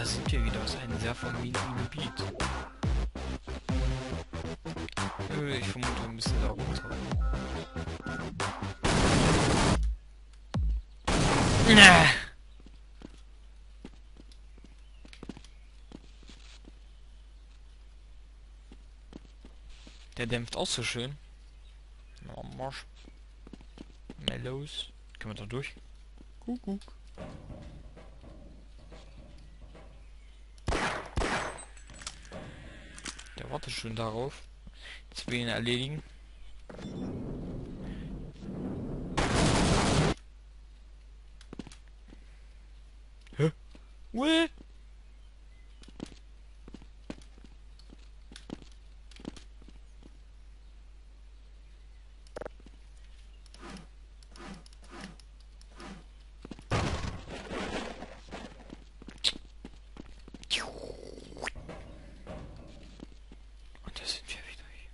da sind wir wieder aus einem sehr vermiedenen Gebiet. Ich vermute, wir müssen da runter. Na. Der dämpft auch so schön. Na, Marsch. Mellows. Können wir da durch? Kuckuck. Der wartet schon darauf. Jetzt will ich ihn erledigen. Hä? Ue? Und da sind wir wieder hier.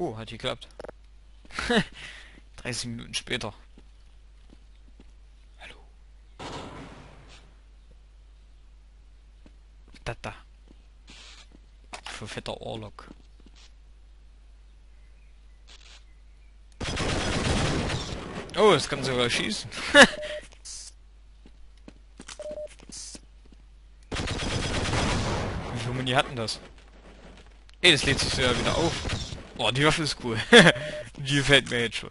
Oh, hat geklappt. 30 Minuten später. Hallo. Da da. Für fetter Orlok. Oh, es kann sogar schießen. Wie viel Muni hatten das? Ey, das lädt sich ja wieder auf. Oh, die Waffe ist cool. die gefällt mir jetzt schon.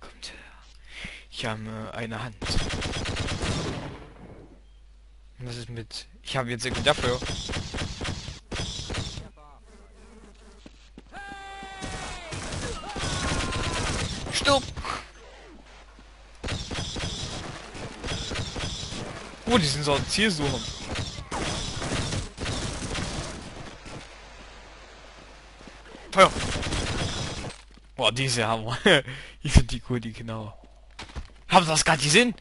Kommt her. Ich habe äh, eine Hand. Was ist mit... Ich habe jetzt Sekundärfeuer. Stirb! Oh, die sind so ein Zielsucher. Feuer! Boah, diese Hammer. ich finde die cool, die genau. Haben Sie das gerade gesehen?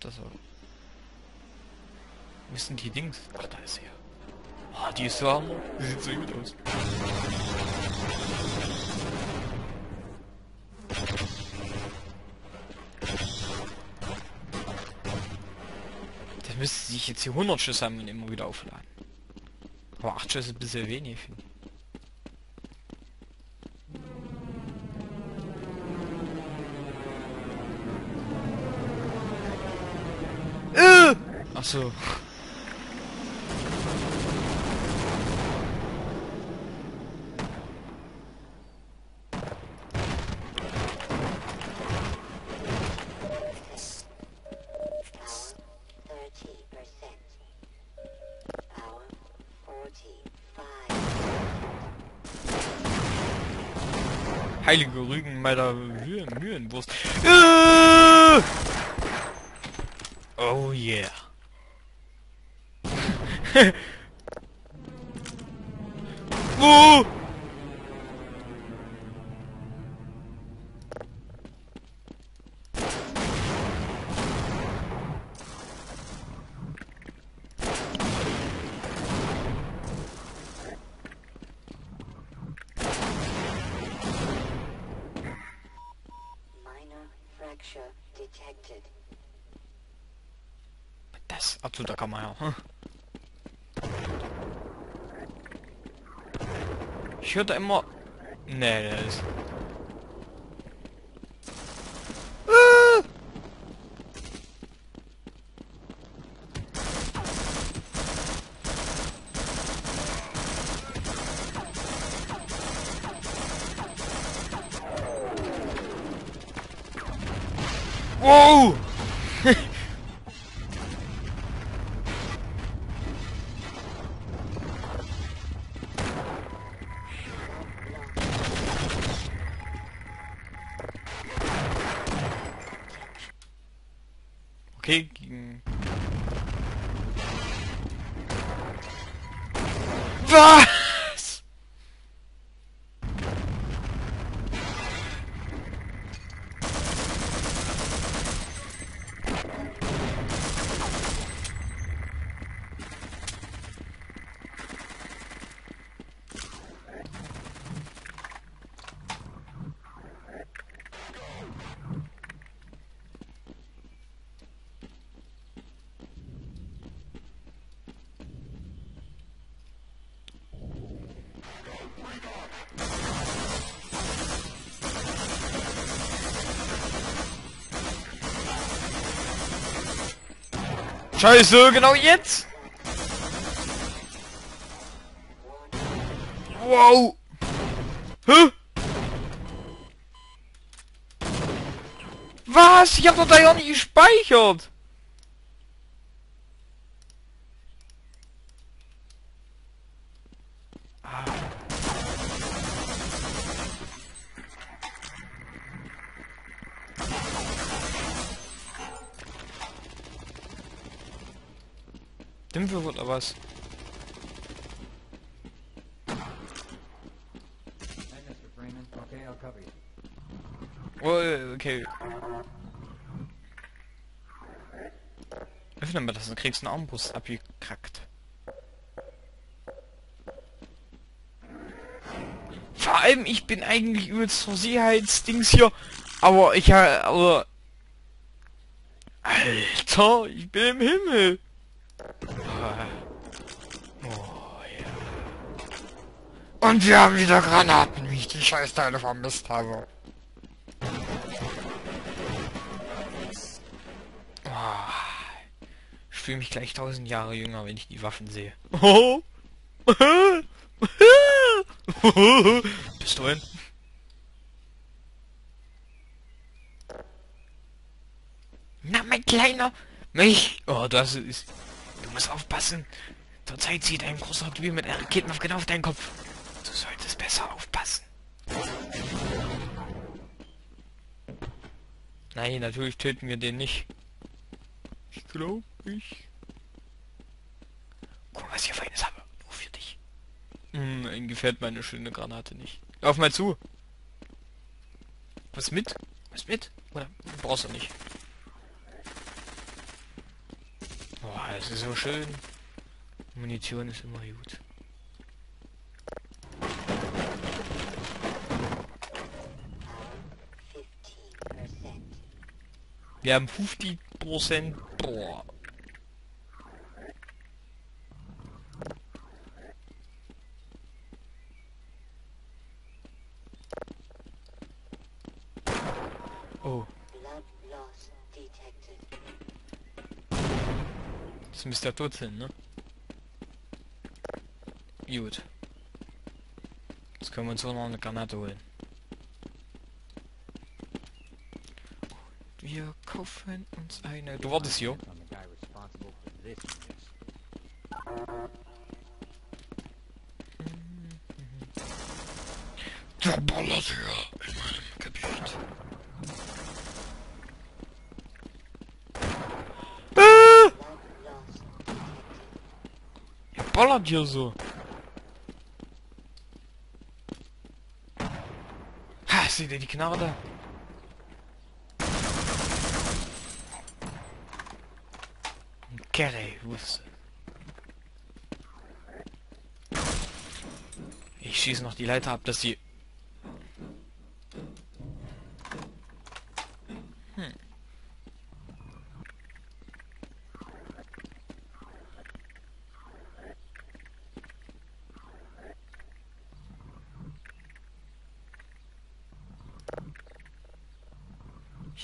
Das so. Wo ist die Dings? Ach, da ist sie ja. Ah, die ist so hammer. Die sieht so gut aus. Das müsste sich jetzt hier 100 Schüsse haben und immer wieder aufladen. Aber 8 Schüsse ist ein bisschen wenig, finde so. Heilige Rügen meiner Mühen, Mühenwurst. Äh! Oh yeah. Ooh! Detected. Das absoluter Kammerherr. Should I mo- There it is. Ah! Whoa! Okay, gegen... Was? Scheiße, genau jetzt! Wow! Hä? Was? Ich hab doch da ja nicht gespeichert! Dümpfe oder was? Mr. Freeman. Okay. Oh. Öffne mal das, dann kriegst einen Armbrust abgekackt. Vor allem, ich bin eigentlich übelst zur Sicherheitsdings hier, aber ich ha- aber... Alter, ich bin im Himmel. Oh, ja. Und wir haben wieder Granaten, wie ich die Scheißteile vermisst habe. Ah, Ich fühle mich gleich tausend Jahre jünger, wenn ich die Waffen sehe. Oh. Pistolen. Na, mein Kleiner. Mich. Oh, das ist... Musst aufpassen. Zurzeit zieht ein großer Typ mit einer Raketenwaffe genau auf deinen Kopf. Du solltest besser aufpassen. Nein, natürlich töten wir den nicht. Ich glaube ich. Guck mal, was ich hier feines habe. Nur für dich. Hm, gefällt meine schöne Granate nicht. Lauf mal zu. Was mit? Was mit? Oder brauchst du nicht? Boah, das ist so schön. Munition ist immer gut. Wir haben 50%. Boah. Das müsste ja tot sein, ne? Gut. Jetzt können wir uns auch noch eine Granate holen. Wir kaufen uns eine. Du wartest hier. Der ballert hier ballert hier so. Ha, seht ihr die Knarre da? Ein Kerre, wusste. Ich schieße noch die Leiter ab, dass sie...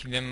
Ich nehme